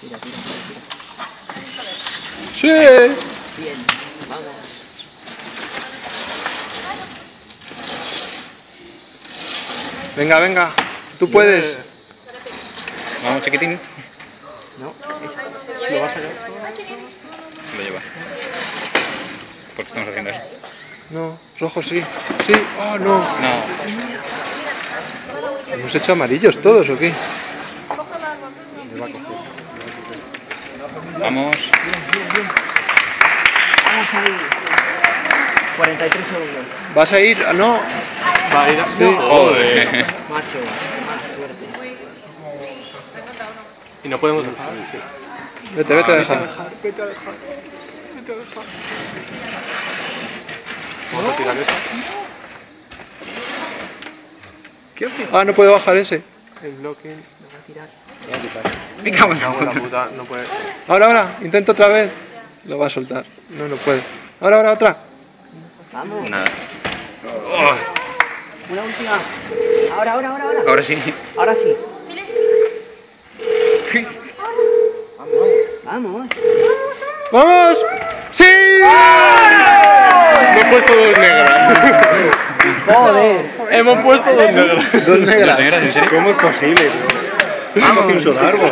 Tira, tira, tira, tira. ¡Sí! Bien, vamos. Venga, venga. Tú puedes. Vamos, chiquitín. No. ¿Lo vas a sacar? Lo lleva. ¿Por qué estamos haciendo eso? No, rojo sí. Sí. Oh, no. No. ¿Hemos hecho amarillos todos o qué? Vamos. Vamos ahí. 43 segundos. ¿Vas a ir? Ah, no. Va a ir a... Sí. Joder. Macho, mala suerte. Y no podemos dejar. Vete, vete a dejar. Vete a dejar. Vete a dejar. A tirar esa. ¿Qué? Ah, no puede bajar ese. El blocking. Tirar. Me cago en la puta. no puede. Ahora, ahora. Intenta otra vez. Lo va a soltar. No, no puede. Ahora, ahora, otra. Vamos. Nada. Una última. Ahora, ahora, ahora, ahora. Ahora sí. Ahora sí. Vamos. ¡Vamos! ¡Sí! Hemos puesto dos negras. Joder. Hemos puesto dos negras. Dos negras. ¿Cómo es posible? Vamos, un solo árbol.